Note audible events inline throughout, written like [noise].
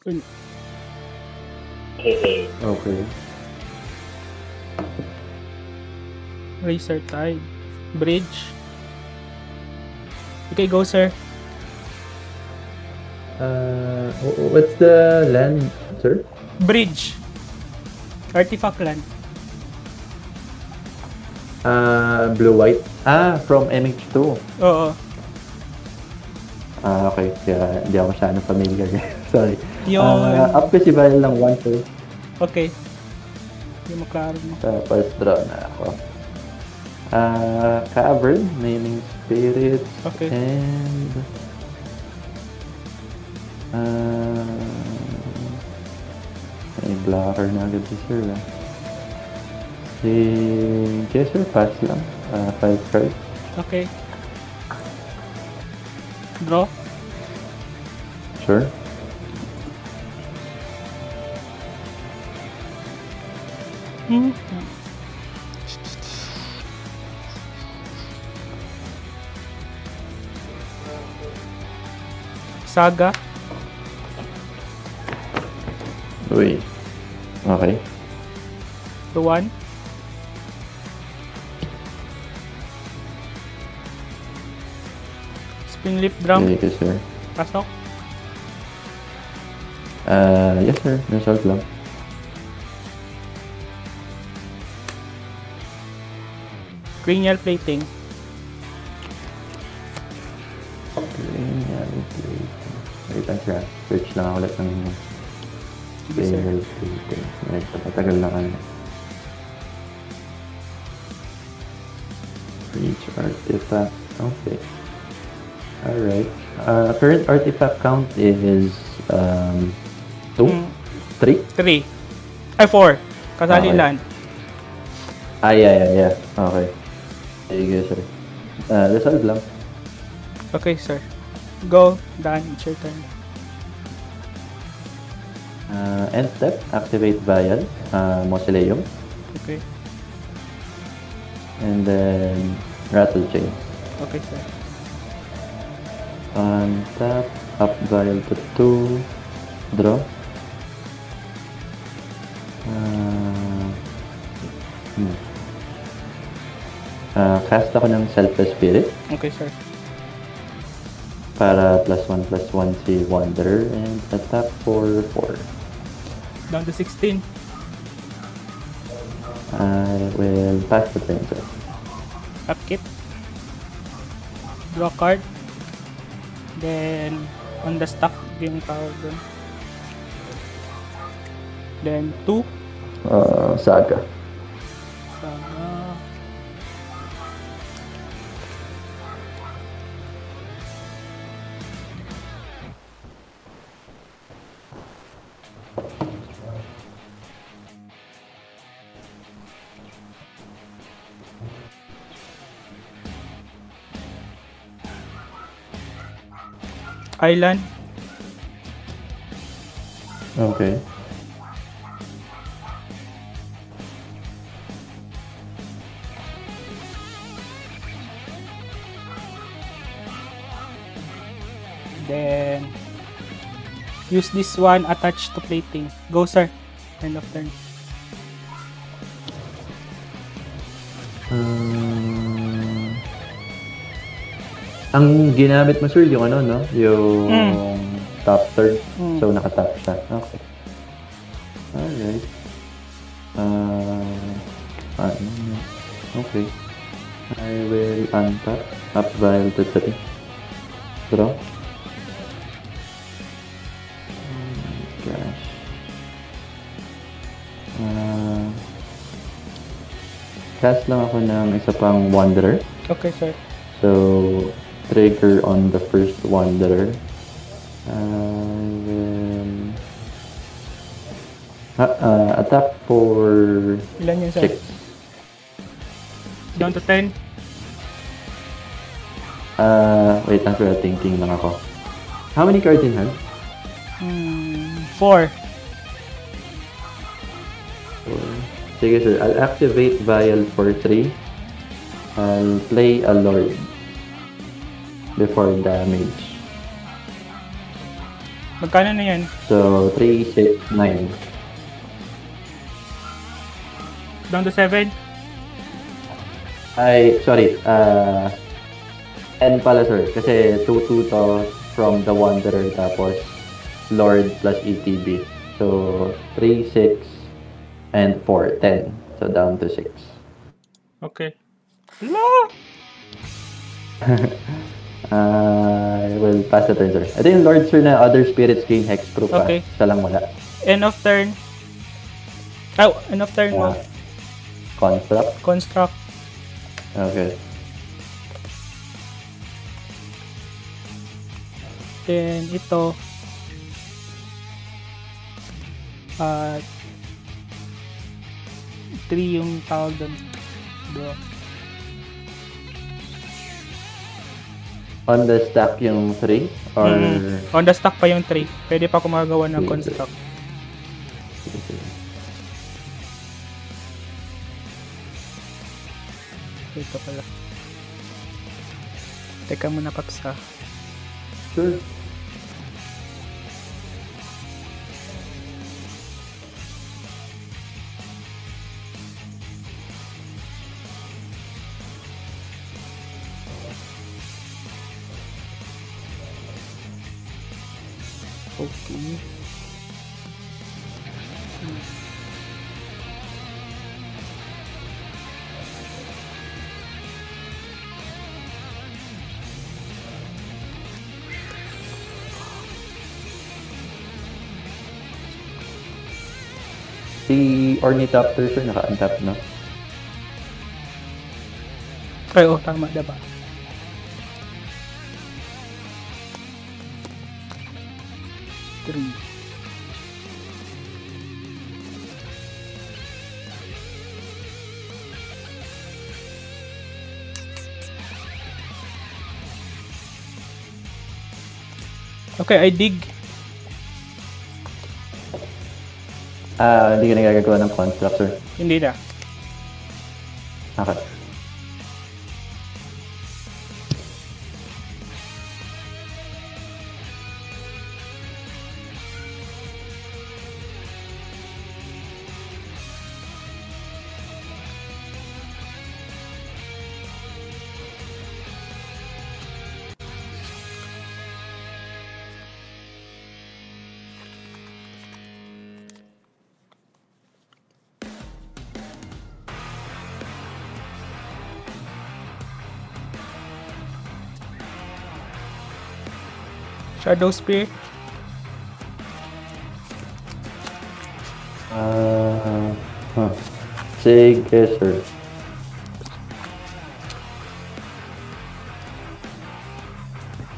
Okay. Racer Tide. Bridge. Okay, go, sir. Uh, what's the land, sir? Bridge. Artifact land. Uh, blue white. Ah, from MH2. Oo. Ah, okay. Kaya hindi ako masyadong familiar. [laughs] Sorry. Yung... Ah, up kasi vial ng 1 sir. okay. Yung maklaro mo. Tapos draw na ako. Ah, cavern, naming spirit, Okay. and ah may blocker na agad si sir ah. Si yes sir, pass lang. Ah, five card. Okay. Draw. Sure. Saga. Uy. Okay. The one. Spring lip drum. Thank you, sir. Pasok. Ah, yes sir. Result lang. Cranial plating. Cranial plating. Wait lang sir. ah. Search lang ako ulit ng cranial plating. Nagpapatagal na kami. Reach artifact. Okay. Alright. Uh, current artifact count is um, 2? Hmm. 3? Three. Ay, four. Kasali Okay. land. Ah, yeah, yeah, yeah. Okay. Sige, sir. Uh, resolve lang. Okay, sir. Go. Done. It's your turn. Uh, end step, activate vial, uh, mausoleum, Okay. and then rattle chain. Okay, sir. On tap, up vial to 2, draw. Uh, cast ako ng Selfless Spirit Okay, sir. para plus 1 plus 1 si Wanderer and attack for 4. Down to 16. I will pass the turn, sir. Upkeep. Draw card. Then, on the stack, game power dun. Then, 2. Uh, Saga. Sana. Island. Okay. Then, use this one attached to plating. Go, sir. End of turn. Um, ang ginamit mo sir yung ano no, yung top third. Mm. So nakatap siya. Okay. Alright. Uh, ano? Okay. I will untap. Up vial to 3. Draw. Mm, Gosh. Uh, cast lang ako ng isa pang Wanderer. Okay, sir. So, trigger on the first Wanderer. I will... Ah, ah, attack for Ilan yun, sir? 6. Down to 10. Ah, wait sir, thinking lang ako. How many cards in hand? Hmm, 4. Four. Sige sir, I'll activate Vial for 3. I'll play a Lord before damage. Magkano na yan? So, 3, 6, 9. Down to 7? Ay, sorry. Uh, 10 pala, sir. Kasi 2-2 to from the Wanderer tapos Lord plus ETB. So, 3, 6, and 4, 10. So, down to 6. Okay. Hala! [laughs] Uh, I will pass the turn, sir. Ito yung Lord, sir, na other spirits gain hexproof. ah. Okay. Siya lang wala. End of turn. Oh, end of turn mo. Uh, construct. Construct. Okay. Then, ito. Ah... 3 yung tawag doon. Do. On the stack yung 3? Or... Mm. On the stock pa yung 3. Pwede pa kumagawa ng Sige. construct. Sige, sige. Ito pala. Teka muna, Paps, ha. Sure. sih. Si Ornithopter siya naka-untap, no? Ay, oh, tama, dapat. 3. Okay, I dig. Ah, hindi ka nagagawa ng constructor. Hindi na. Okay. Shadow Spear. Ah, huh. Sige, sir.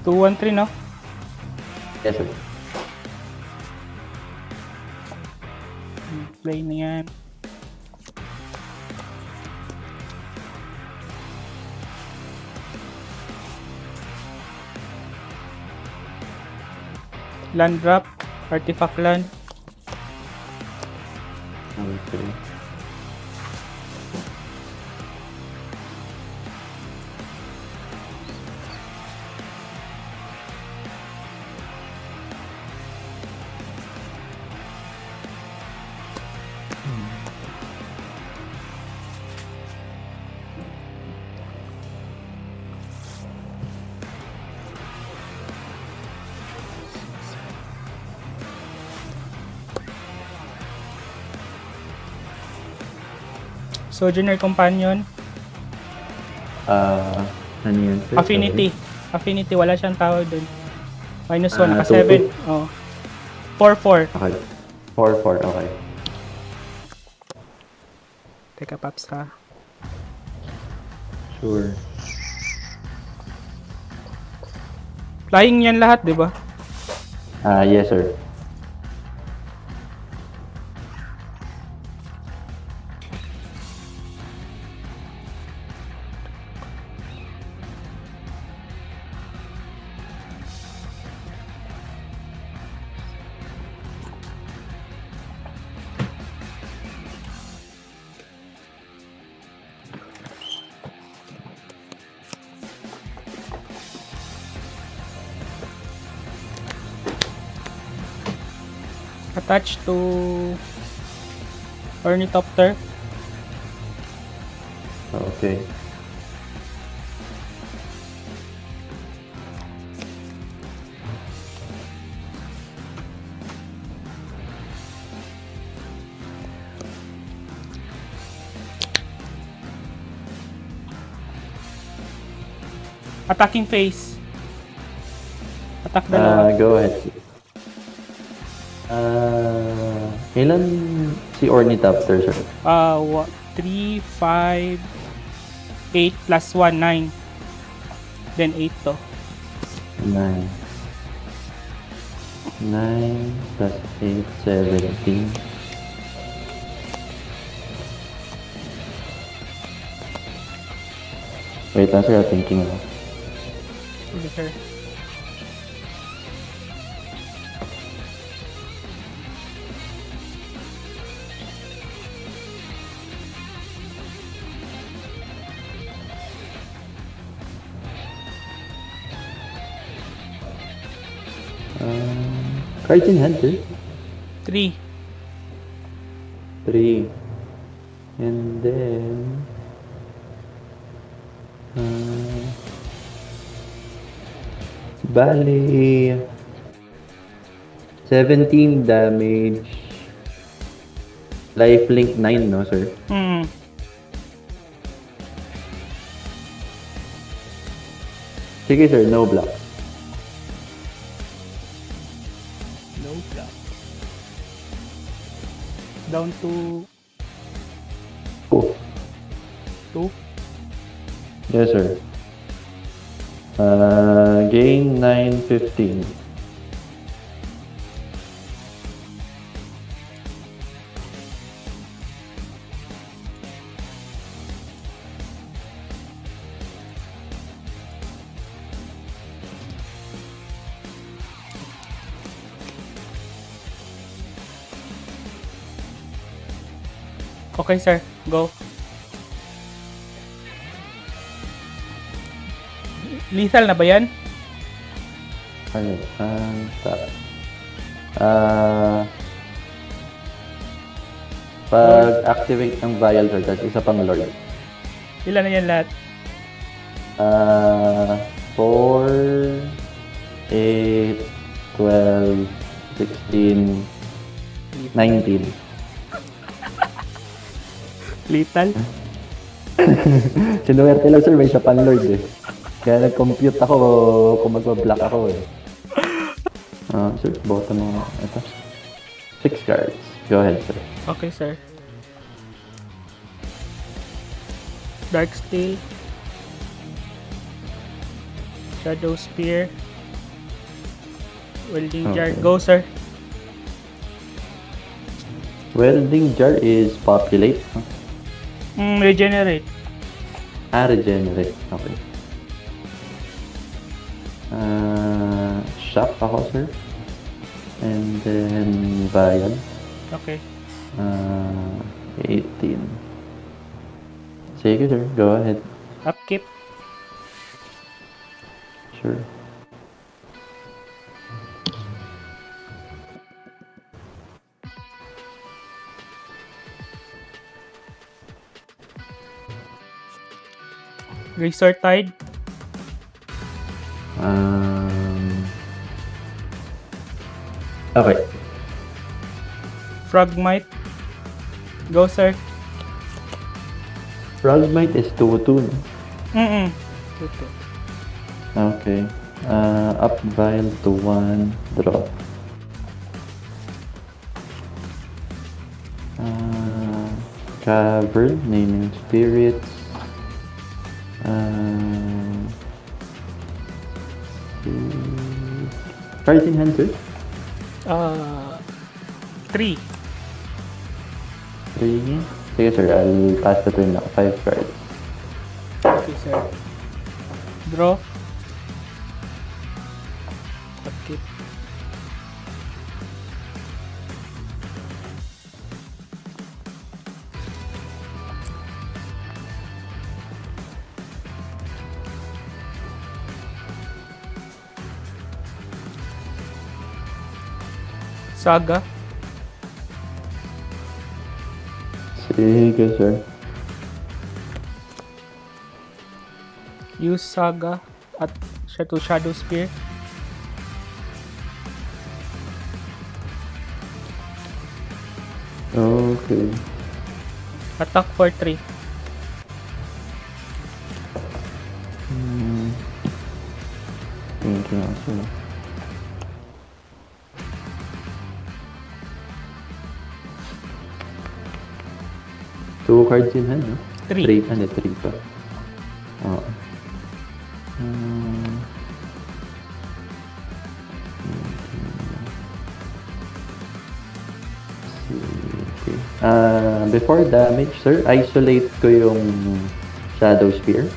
Two, one, three, no? Yes, sir. Play na yan. Land drop, artifact land. Okay. Sojourner Companion, Ah, ano yun, sir? Affinity. Affinity, wala siyang tawag dun. Minus 1, Ah, naka 7. Oh. 4-4. Okay. 4-4, okay. Teka, Paps ha. Sure. Flying yan lahat, di ba? Ah, yes, sir. Attach to Ornithopter. Okay. Attacking phase. Attack Ah, dalawa. go ahead. Ah, ilan si Ornithopter, sir? Uh, 3, 5, 8 plus 1, 9. Then 8 to. 9. 9 plus 8, 17. Wait, lang sir, thinking ako. Sige, sir. In hand, sir. 3. 3. And then... Uh, bali... 17 damage. Lifelink 9, no, sir? Hmm. Sige, sir. No block. Down to Oh. 2. Yes, sir. Uh, gain 915. Okay, sir. Go. Lethal na ba yan? Ano? Ah, ta- Ah... pag-activate ng vial, tapos isa pang lord. Ilan na yan lahat? Ah... 4, 8, 12, 16, 19. Lethal? [laughs] Sinuwerte lang, sir, may siya pang lord eh. Kaya nag-compute ako kung magpa-block ako eh. [laughs] Ah, sir, bota mo ito. Six cards. Go ahead, sir. Okay, sir. Dark Steel. Shadow Spear. Welding Jar. Okay. Go, sir. Welding jar is populate. Huh? Mm, regenerate. Ah, regenerate. Okay. Uh, sir. And then, vial. Okay. Uh, 18. Sige, sir. Go ahead. Upkeep. Sure. Resort Tide. Um, okay. Frogmite. Go, sir. Frogmite is 2-2. no? Mm-mm. Tuto. Okay. Uh, up vial to 1. drop. Uh, cavern, naming spirits. Uh, in hand, sir? Uh, 3. 3. Sige, sir. I'll pass the turn now. 5 cards. Okay, sir. Draw. Saga. Sige, sir. Use Saga at to Shadow Spear. Okay. Attack for 3. Hmm. Thank you, sir. Cards in hand, no? 3. Three, ano, three pa. Oo. Hmm. Okay. Ah, before damage, sir, isolate ko yung Shadow Spear.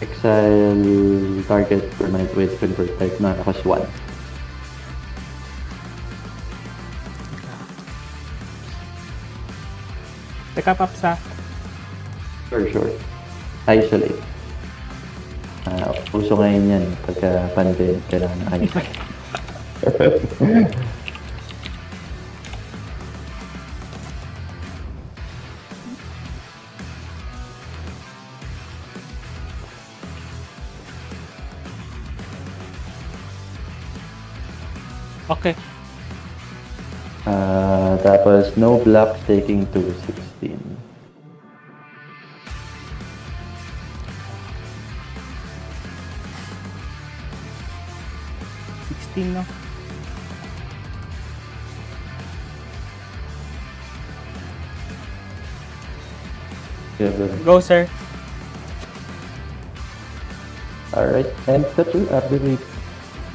Exile target permanent with convert type na cost 1. Teka, Papsa. Sure, sure. Isolate. Ah, uso ngayon yan pagka pandemic kailangan na isolate. Okay. Ah, tapos no block taking to 16. Sixteen, no? Go, sir. Alright, and that will activate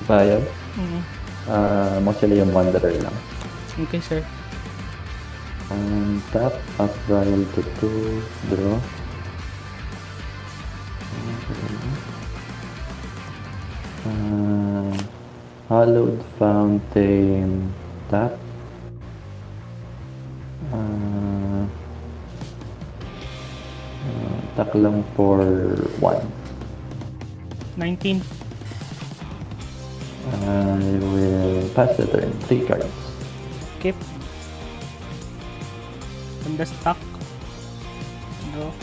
via Mhm. uh, Mausoleum Wanderer lang. Okay, sir. Um, tap, up dial to 2, draw. Uh, Hallowed Fountain, tap. Uh, uh, tak lang for 1. 19. I will pass the turn. 3 cards. On the stack. Go.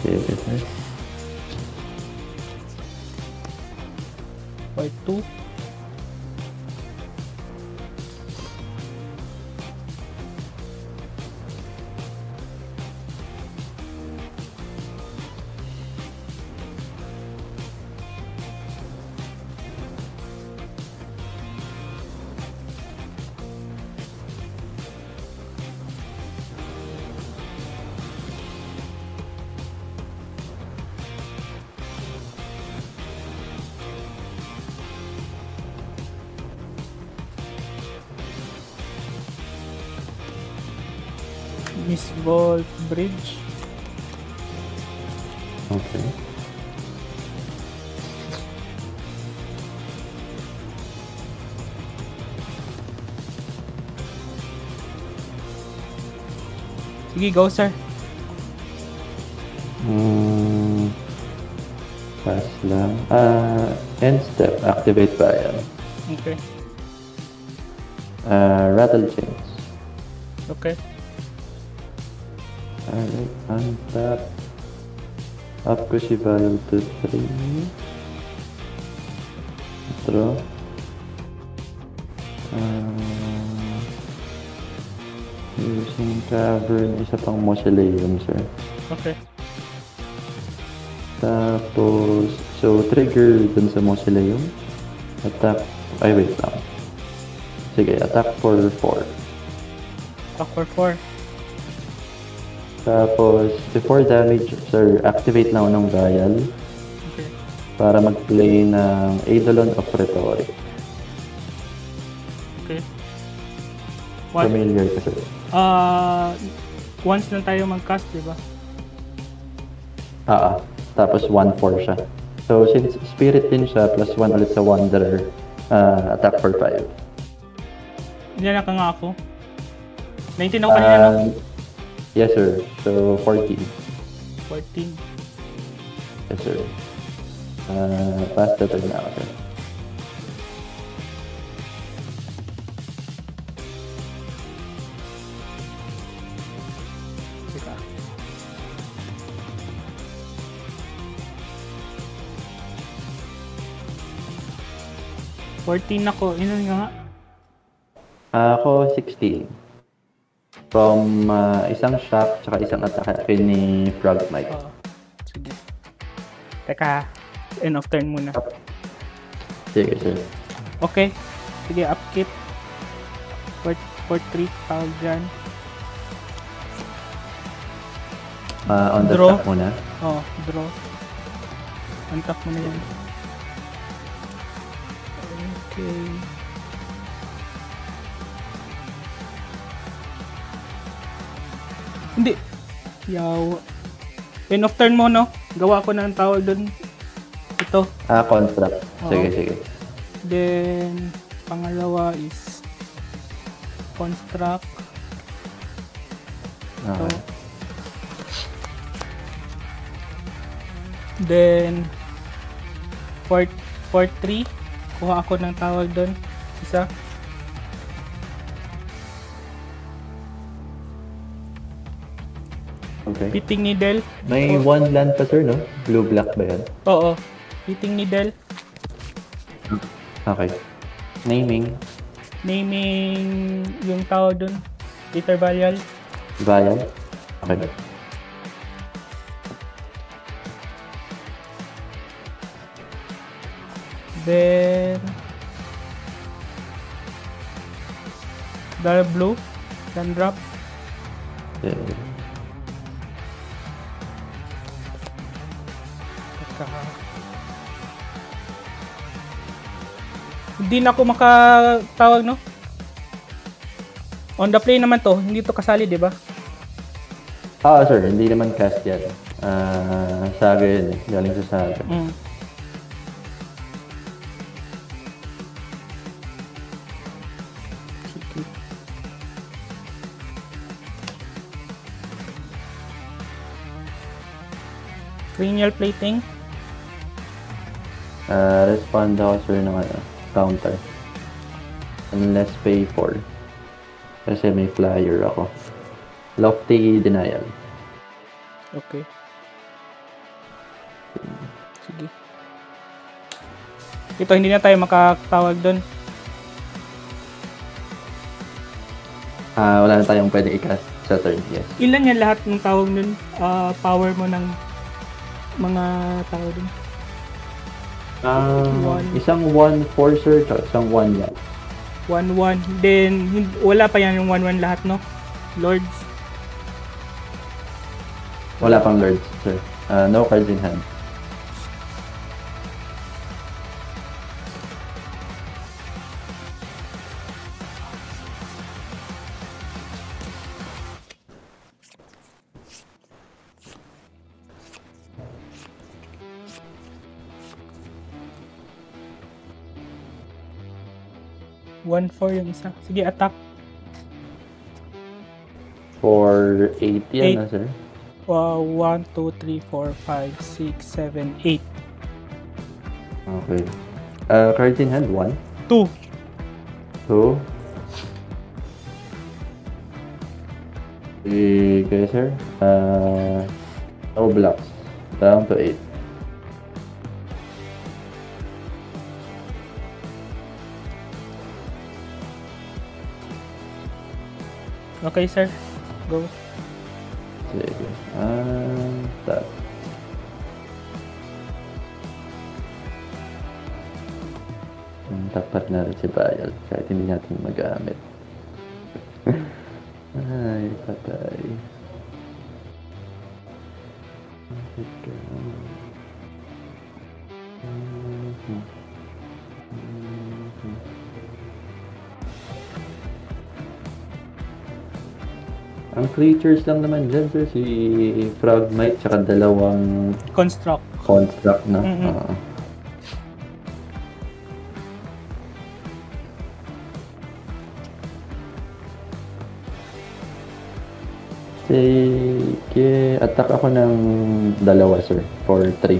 Sige, sir. For Miss Vault Bridge. Okay. Sige, go, sir. Hmm. Pass lang. Ah, end step. Activate ba yan? Okay. Ah, rattle chains. Okay. Vial to 3. Draw. Ah, using cavern, isa pang mausoleum, sir. Okay. Tapos, so trigger dun sa mausoleum. Attack, ay wait lang. Sige, attack for 4. Attack for 4. Tapos, before damage, sir, activate na ako ng Vial Okay. para mag-play ng Eidolon of Rhetoric. Okay. One, Familiar ka, sir. ah, once lang tayo mag-cast, di ba? Ah, ah. Tapos 1-4 siya. So, since spirit din siya, plus 1 ulit sa Wanderer, ah, attack for 5. Hindi na nga ako. 19 ako kanina, no? Yes, sir. So, 14. 14? Yes, sir. Uh, pass the turn na ako, sir. Fourteen ako. Ilan nga? Ako, sixteen. From ah, isang shock, tsaka isang atake ni Frogmite. Oo. Sige. Teka, end of turn muna. Sige, sir. Okay. Sige, upkeep. For, for 3 tawag dyan. Ah, on the Draw. top muna. Oh, draw. Untap mo na yan. Okay. Hindi. Yaw. End of turn mo, no? Gawa ko na ang tawag doon. Ito. Ah, construct. Sige, Oo. sige. Then, pangalawa is construct. Ito. Okay. Then, for, for 3, kuha ako ng tawag doon. Isa. Okay. Pitting needle. May Oh. one land pa, sir, no? Blue-black ba yan? Oo. Pitting needle. Okay. Naming. Naming yung tawag doon. Peter Valial. Bayan. Okay. Then, the blue. Then drop. Sige. Hindi na ako makatawag, no? On the play naman to, hindi to kasali, di ba? Ah, sir, hindi naman cast yan. Ah, saga yun eh. Galing sa saga. Mm. Cranial plating. Ah, respond ako, sir, ng ano, counter. Unless pay for. Kasi may flyer ako. Lofty denial. Okay. Sige. Ito, hindi na tayo makatawag doon. Ah, wala na tayong pwede i-cast sa turn. Yes. Ilan yan lahat ng tawag nun? Ah, power mo ng mga tawag dun? One. isang 1-4, sir, tsaka isang 1 yan. 1-1. Then, wala pa yan yung 1-1 lahat, no? Lords. Wala pang lords, sir. Ah, no cards in hand. One four yung isa. Sige, attack. For 8 yan Eight. na, sir. Uh, 1, 2, 3, 4, 5, 6, 7, 8. Okay. Ah, cards in hand, 1. 2. 2. Sige, sir. Ah, no blocks. Down to 8. Okay, sir. Go. Sige. Ah, tap. Tapat na rin si Bayal kahit hindi natin magamit. Creatures lang naman dyan, sir, si Frogmite tsaka dalawang Construct. construct na. Mhm. Ah. Sige, attack ako ng dalawa, sir. For 3.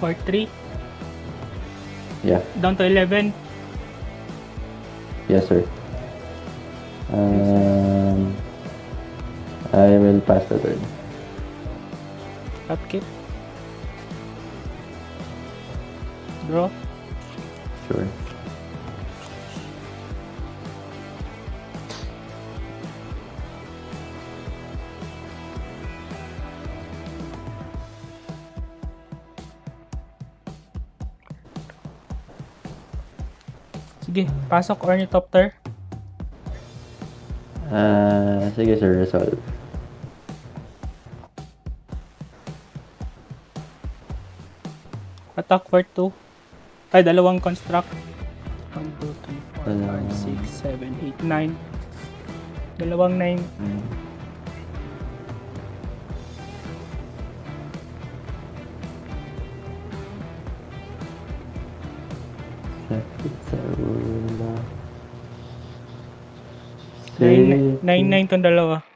For 3. Yeah. Down to 11. Yes, sir. Um, I will pass the turn. Upkeep. Draw. Sure. Sige, pasok ornithopter. Ah, uh, sige sir, resolve. Attack for 2. Ay, dalawang construct. 1, 2, 3, 4, Dalawang. 5, 6, 7, 8, 9. Dalawang 9. Hmm. Sakit sa ulo. 9, 9 tong dalawa.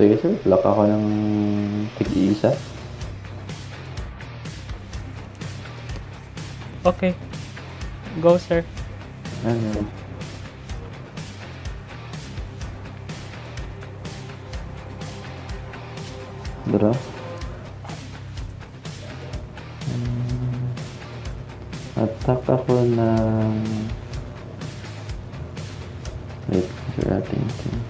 Sige sir, block ako ng tig-iisa. Okay. Go, sir. Ano? Draw. Hmm. Attack ako ng... Wait, sir, ating team.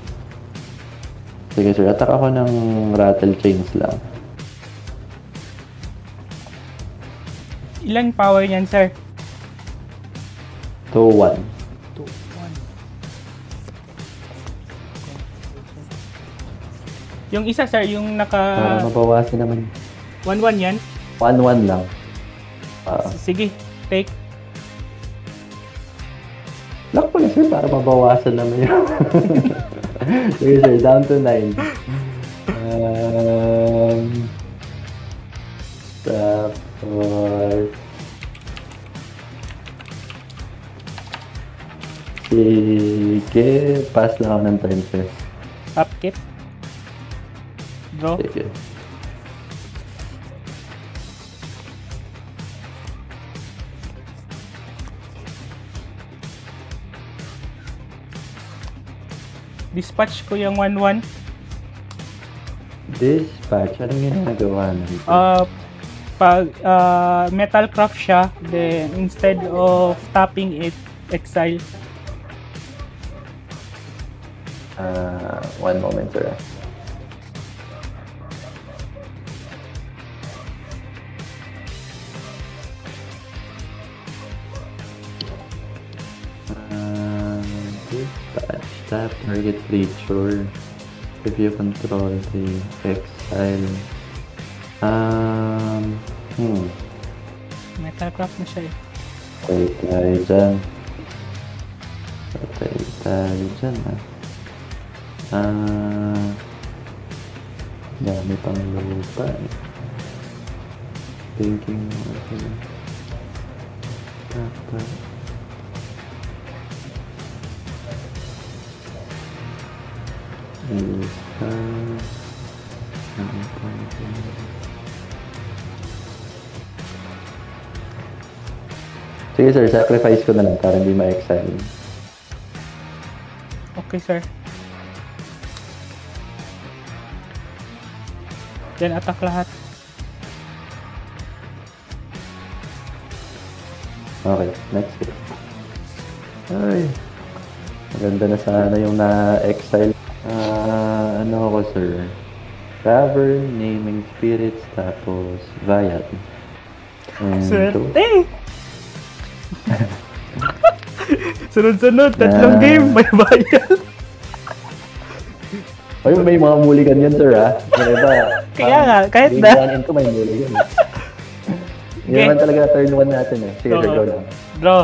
Sige sir, attack ako ng rattle chains lang. Ilan power niyan, sir? 2, 1. 2, 1. Yung isa, sir, yung Para naka mabawasan naman. 1-1 yan. 1-1 lang. Ah, Sige, take. lock ko na sir para mabawasan naman yun. [laughs] Sige sir, down to 9. Um, tapos... Sige, pass lang ako ng turn sir. Upkeep. Draw. Sige. Dispatch ko yung 1-1. Dispatch, anong ginagawa nito? Uh, pag uh, metal craft siya, then instead of tapping it, exile. Ah, one moment sir. Tap target creature. If you control the exile. Um, hmm. Metal craft na siya eh. Patay tayo dyan. Patay tayo dyan ah. Ah, dami pang lupa eh. Thinking okay. Dapat. Isa. Sige sir, sacrifice ko na lang para hindi ma-exile. Okay, sir. Then attack lahat. Okay, next hit. Ay, maganda na sana yung na-exile. Ah, ako sir? Tavern, Naming Spirits, tapos Viat. And. Swerte! [laughs] Sunod-sunod, tatlong Ah. game, may bayan. Ay, may mga mulligan yan sir ha. Yung iba, Kaya um, nga, kahit game na. one and two, may mulligan. [laughs] Hindi Okay. naman talaga turn 1 natin eh. Sige Oo. go lang. Draw.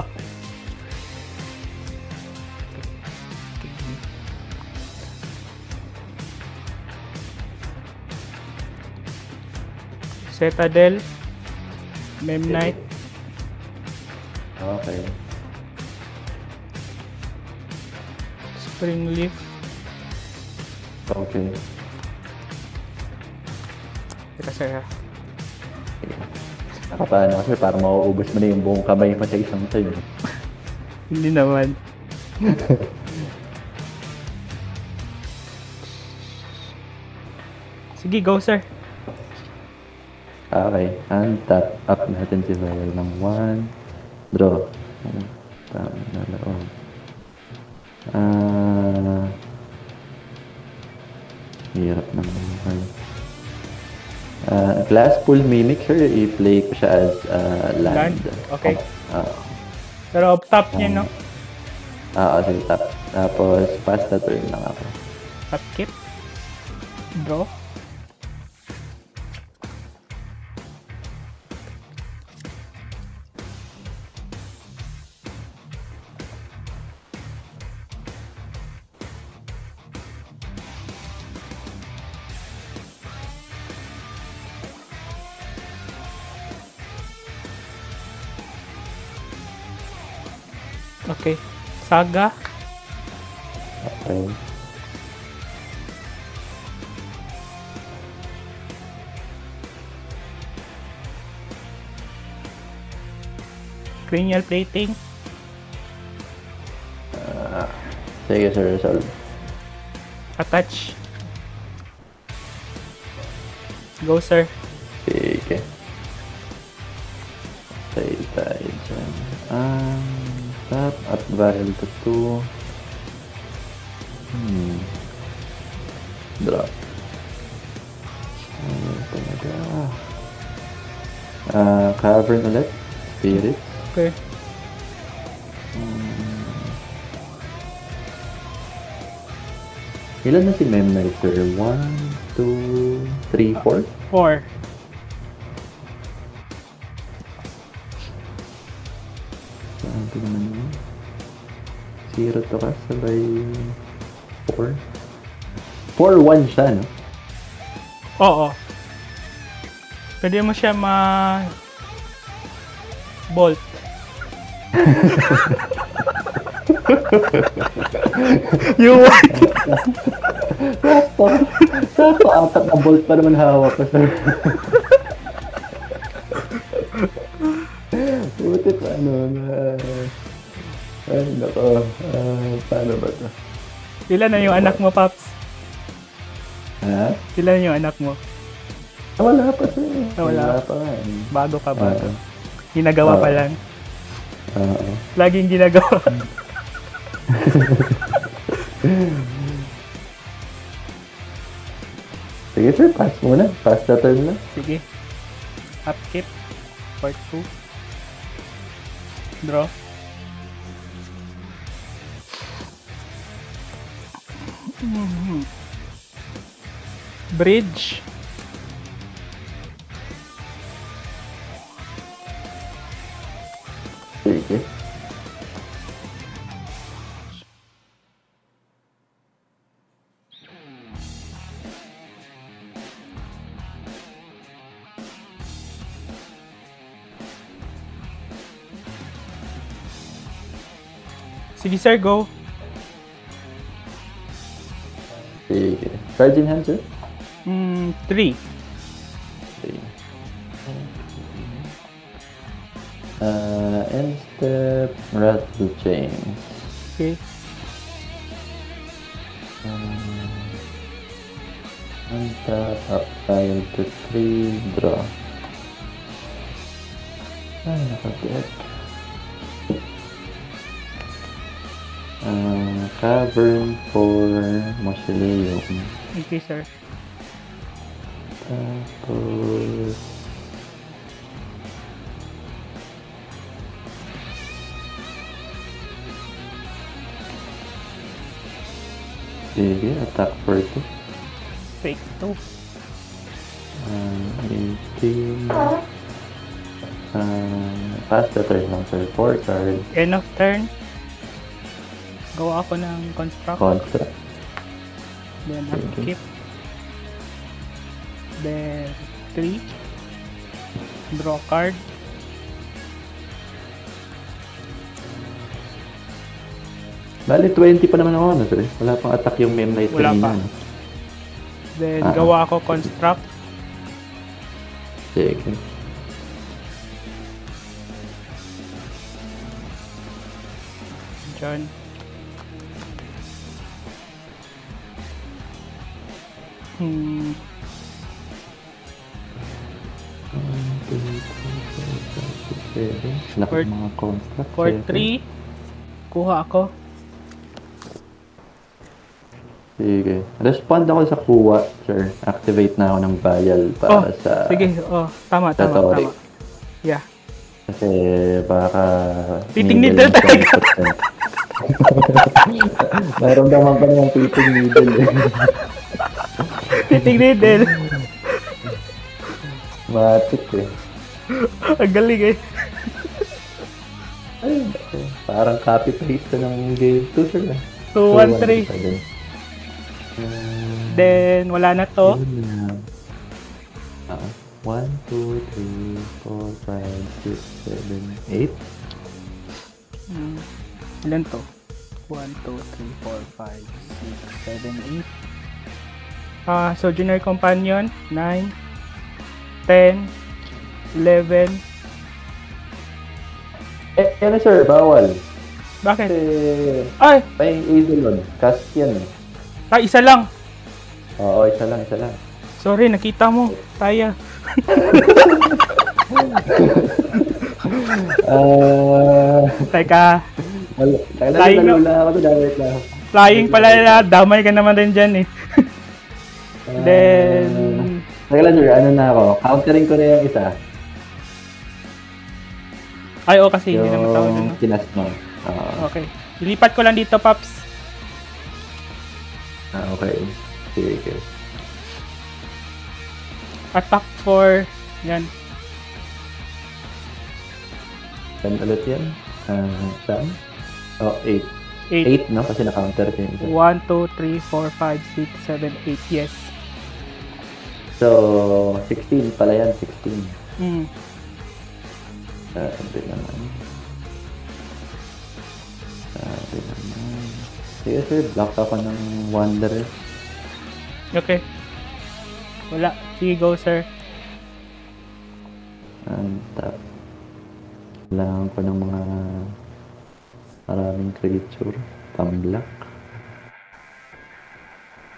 Citadel. Mem Knight. Okay. Spring Leaf. Okay. Teka sir ha. Nakapaano kasi parang mauubos mo na yung buong kamay mo sa isang turn. [laughs] Hindi naman. [laughs] Sige, go sir. Okay, and tap up natin si Vial ng 1. Draw. Tama na loob. Ah, naman. Uh, glass pool mimic, sir, i-play ko siya as uh, land. Land? Okay. Uh, Pero top niya, no? Ah, uh, sige, tap. Tapos, pass the turn lang ako. Top kip. Draw. Saga. Okay. Cranial plating. Sige, sir, resolve. Attach. Go, sir. Sige. Stay tayo dyan. Um, up at barrel to 2. Hmm. Drop. Ano talaga? Uh, cavern ulit. Spirit. Okay. Hmm. Ilan na si memory, sir? 1, 2, 3, 4? 4. 0 to ka, sabay 4. 4-1 siya, no? Oo. Pwede mo siya ma... Bolt. [laughs] you what? Sakto. Sakto, apat na bolt pa naman hawak ko sa... Ilan na yung anak mo, Paps? Ha? Ilan yung anak mo? Ah, wala pa, sir. Ah, wala. pa nga. eh. Bago pa ba? Ah, Ginagawa pa Oo. lang. Oo. Laging ginagawa. [laughs] Sige, sir. Pass muna. Pass the turn na. Sige. Up keep. Part 2. Draw. Mhm. Bridge. Sige. Sige sir, go. Sige. Cards in hand, sir? Mm, 3. Sige. Uh, end step, rattle chains. Okay. Um, untap, up file to 3, draw. Ay, nakaget. Uh, cavern for mausoleum. Okay sir. Tapos... Sige, attack for 2. Fake 2. Um, 18. Um, pass the turn lang sir. 4 card. End of turn. Gawa ako ng construct. Construct. Then upkeep. Then 3. Draw card. Bali, 20 pa naman ako, ano sir? Wala pang attack yung mem knight Wala kanina. pa. no? Then Ah. gawa ako construct. Sige. Diyan. Hmm. 1, 2, 3, 4, 5, 6, 7. Laki For- ng mga construct. For Seven. 3, kuha ako. Sige. Respond ako sa kuha, sir. Activate na ako ng vial para Oh, sa... Sige, oh, tama, sa tama, Toric. tama. Yeah. Kasi baka... Titing needle talaga. [laughs] 20%. Naramdaman ko na yung titing needle eh. Titig needle. Matik eh. Ang galing eh. Ay, parang copy-paste ng game 2, sir. ah. 2, 1, 3. isa din. Ah, Then, wala na to. Ah, 1, 2, 3, 4, 5, 6, 7, 8. Hmm. Ilan to? 1, 2, 3, 4, 5, 6, 7, 8. Ah, Sojourner Companion, 9, 10, 11. Eh, na sir, bawal. Bakit? Kasi Ay! may Eidolon. Cast yan eh. Ah, isa lang. Oo, isa lang, isa lang. Sorry, nakita mo. Taya. [laughs] Ah, Teka, Flying na- ako to, na ako. flying pala. Damay ka naman din dyan eh. [laughs] Then, Teka lang sir, ano na ako? Countering ko na yung isa. ay, oh, kasi hindi naman tawag dun. Yung kinas mo. Ah, Okay. Ilipat ko lang dito, Paps. ah, okay. Sige. Attack for, yan. Saan ulit yan? Ah, saan? Oh, 8. 8. 8, no? Kasi na-counter ko yung isa. 1, 2, 3, 4, 5, 6, 7, 8. Yes. So, 16 pala yan, 16. Mm. Sabi naman. Sabi naman. Sige sir, block ako ng Wanderer. Okay. Wala. Sige, go, sir. And tap. Kailangan ko ng mga maraming creature. Pamblock.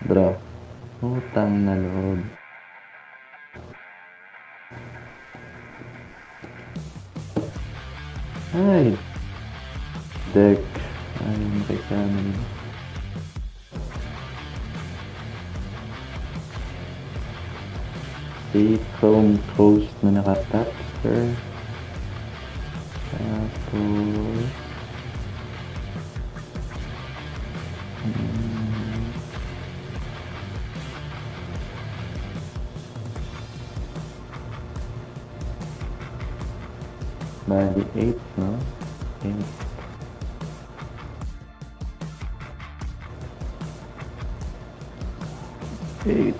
Draw. Utang na loob. Ay! Deck. Ay, may kasama na. Si Chrome Coast na nakatap, sir. Tapos... 98, no? Eight. Eight.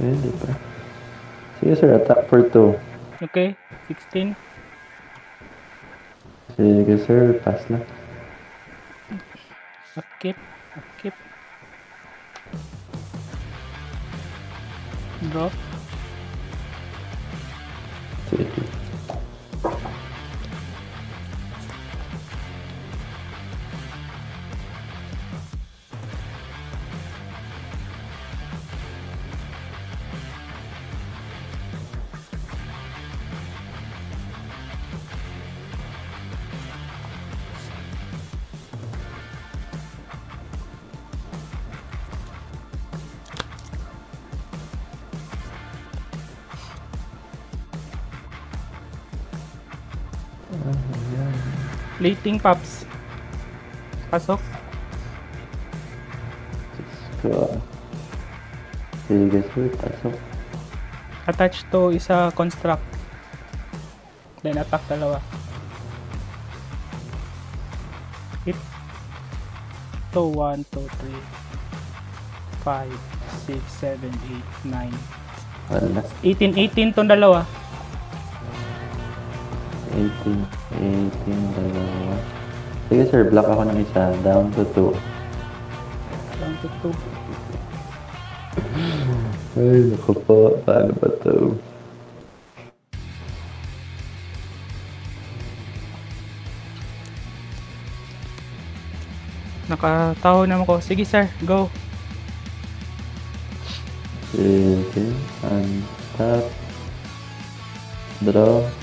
Pwede pa. Sige sir, attack for 2. Okay, 16. Sige sir, pass na. Skip. Skip. Drop. Plating Pops. Pasok. Sige sir, pasok. Attach to isa construct. Then attack dalawa. Hit. To 1, 2, 3, 5, 6, 7, 8, 9. Wala. 18, 18 tong dalawa. 18. 18, dalawa. Sige sir, block ako ng isa. Down to 2. 1 to 2. Ay, naku po. Paano ba to? Nakataho naman ko. Sige sir, go. Sige. Unstop. Tap. Draw.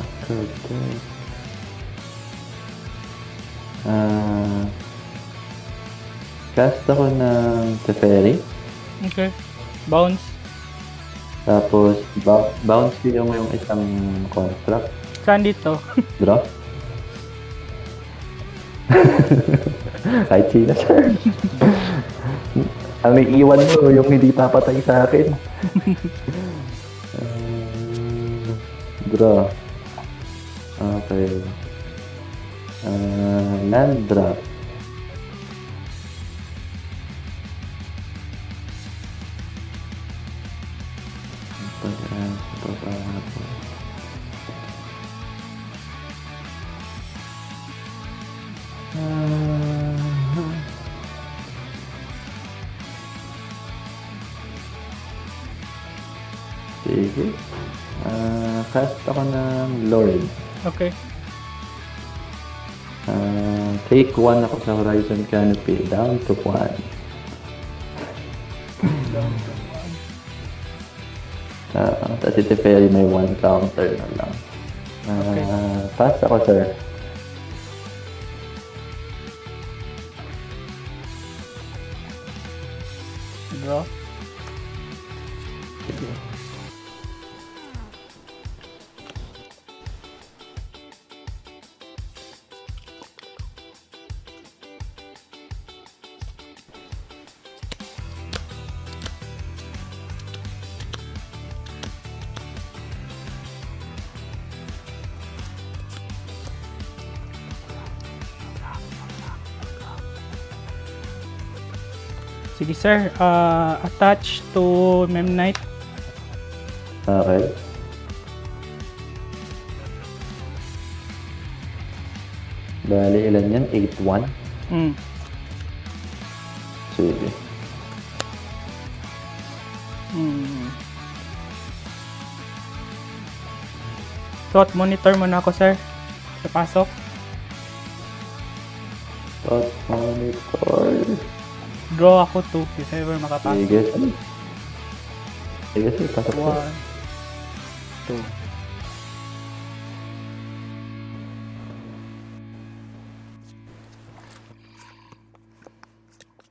Hmm, nakagay. Ah... cast ako ng Teferi. Okay. Bounce. Tapos, ba- bounce yung, yung isang contract. Saan dito? [laughs] Draw. [laughs] Kahit sino, sir. Ang iiwan mo, yung hindi papatay sa akin. [laughs] Um, draw. Okay. Uh, land drop. Ah, Sige. Ah, cast ako ng Lord. Okay. Ah, take one ako sa Horizon Canopy. Down to one. Ah, tapos si Teferi may one counter na lang. Ah, Okay. Pass ako, sir. Sir, Ah, attach to Memnite. Okay. Bali, ilan yan? 8-1? Mm. Sige. Mm. Thought monitor mo na ako sir. Sa pasok. Dot monitor. Draw ako 2 if ever makapasok. Sige, sir. Sige, sir. Pasok sir. 1 2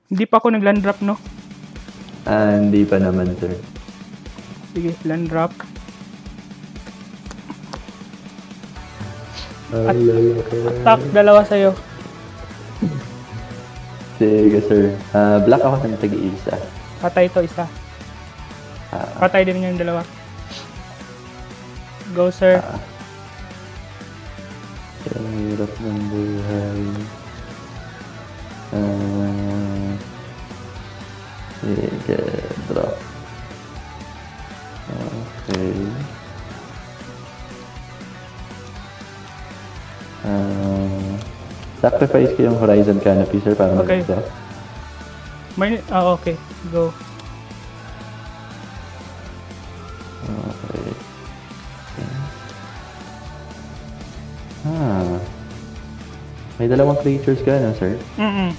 Hindi pa ako nag-land drop, no? Ah, hindi pa naman, sir. Sige, land drop. At, Attack, dalawa sa'yo. Sige, sir. Ah, black ako ng tag-iisa. Patay to isa. Ah, Patay din yung dalawa. Go, sir. ang hirap ng buhay. Ah, sige, drop. Okay. Ah, sacrifice ko yung Horizon Canopy, sir, para Okay. mag-isa. May, ah, okay. Go. Okay. Ah. May dalawang creatures ka na, sir? Mm-mm.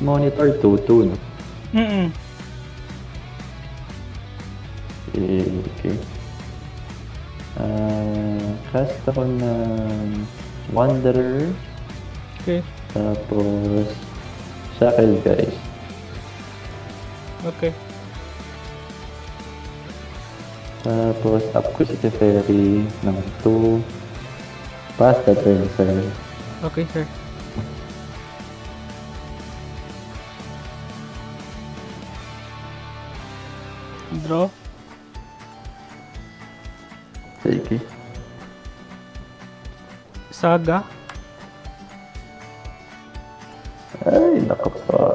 Monitor 2-2, no? Mm-mm. Okay. Ah, cast ako ng Wanderer, Okay. tapos Shackle, guys. Okay. Tapos si Teferi ng 2. Pass the turn, sir. Okay, sir. Draw. Sige. Saga. Ay, naku po.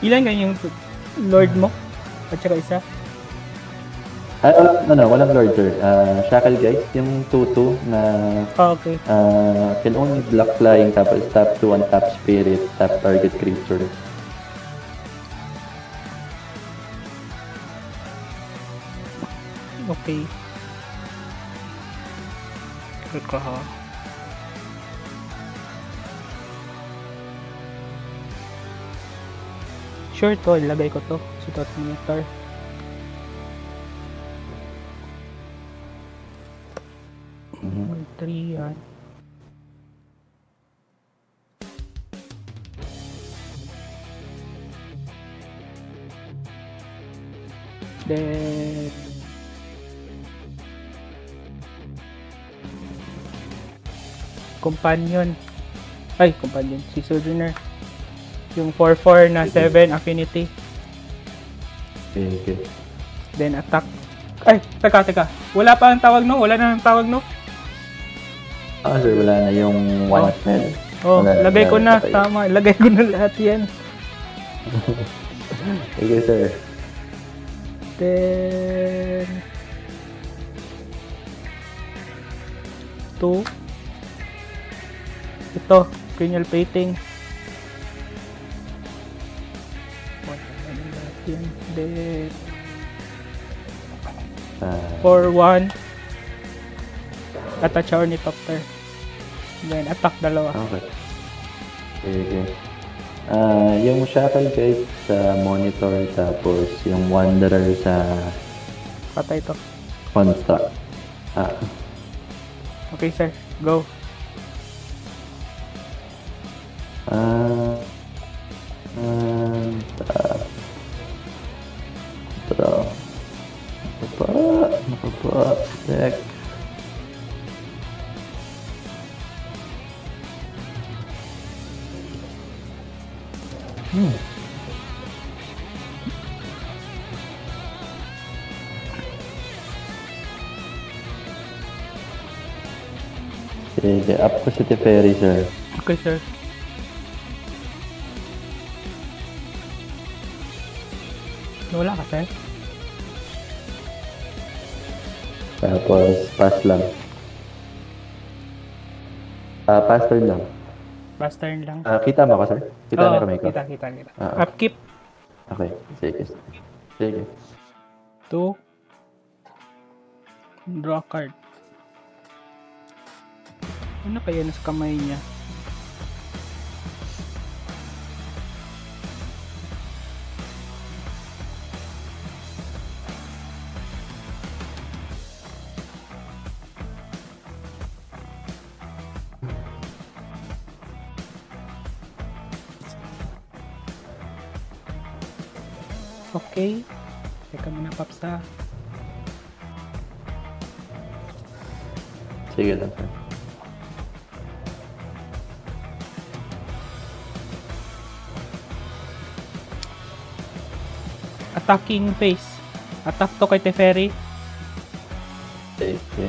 Ilan ganyan yung lord mo? At saka isa? Ah, walang, ano, walang lord, sir. Ah, shackle guys, yung 2-2 na Ah, okay. ah, can only block flying tapos tap 2 and tap spirit, tap target creature. Okay. Teka ha. Sure to, ilagay ko to. Sutot monitor. Companion. Ay companion. Si Sojourner. Yung 4-4 na 7 affinity. Okay, then attack. Ay teka teka. Wala pa ang tawag no? Wala na ang tawag no? Ah, sir, wala na yung 1 Oh. 10. oh Wala, lagay ko na. patay. tama lagay ko na lahat yan. [laughs] Sige, sir. Then... Two. Ito, cranial plating. Yan? Then, Ah, for one. Attach ornithopter. Then, attack dalawa. okay. Sige. Ah, yung shackle guys sa monitor tapos yung wanderer sa Patay to. construct. Ah, Okay, sir. Go. Ah, ah, ta- draw. Nakapa, nakapa, deck. Hmm. Sige, up ko si Teferi, sir. Okay, sir. Wala ka, sir? Tapos, pass lang. Ah, pass turn lang. Last turn lang. Ah, kita mo ako, sir? Kita Oo, mo kamay ko? Kita, kita, kita. Ah, ah. Upkeep. Okay, sige. Sige. Two. Draw card. Ano kaya nasa kamay niya? Papsa. Sige lang, sir. Attacking phase. Attack to kay Teferi. Sige.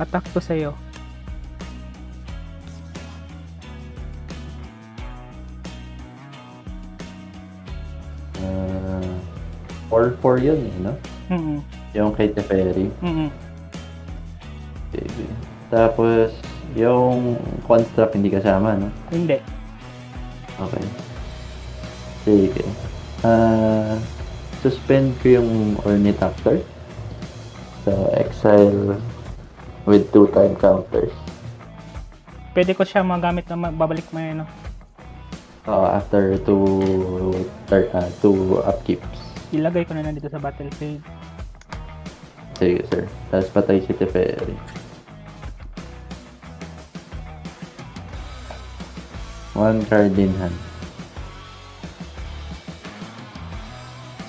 Attack to sa'yo. 4-4 yun, eh, no? Mm Yung kay Teferi. mm Sige. Tapos, yung construct hindi kasama, no? Hindi. Okay. Sige. Ah, suspend ko yung Ornithopter. So, exile with two time counters. Pwede ko siya magamit na babalik mo yun, no? Uh, after two, thir- ah, two upkeeps. Ilagay ko na lang dito sa battlefield. Sige, sir. Tapos patay si Teferi. One card in hand.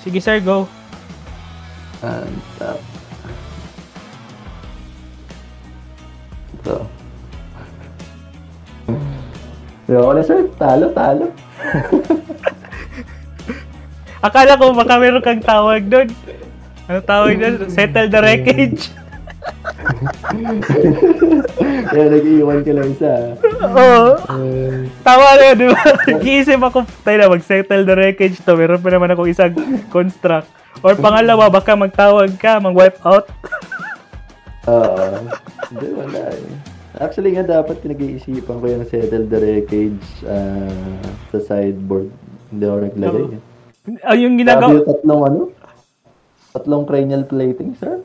Sige, sir, go. And tap. Ito. Yo, na sir, talo, talo. [laughs] Akala ko baka meron kang tawag doon. Ano tawag doon? Settle the wreckage. [laughs] Kaya nag-iwan ka lang sa... Oo. Uh, Tama na yun, di ba? Nag-iisip ako, tayo na, mag-settle the wreckage to. Meron pa naman ako isang construct. Or pangalawa, baka magtawag ka, mag-wipe out. [laughs] Oo. Hindi, wala eh. Actually nga, dapat pinag-iisipan ko yung settle the wreckage uh, sa sideboard. Hindi ako naglagay. Oh. Ah, yung ginagawa... Grabe yung tatlong ano? Tatlong cranial plating, sir?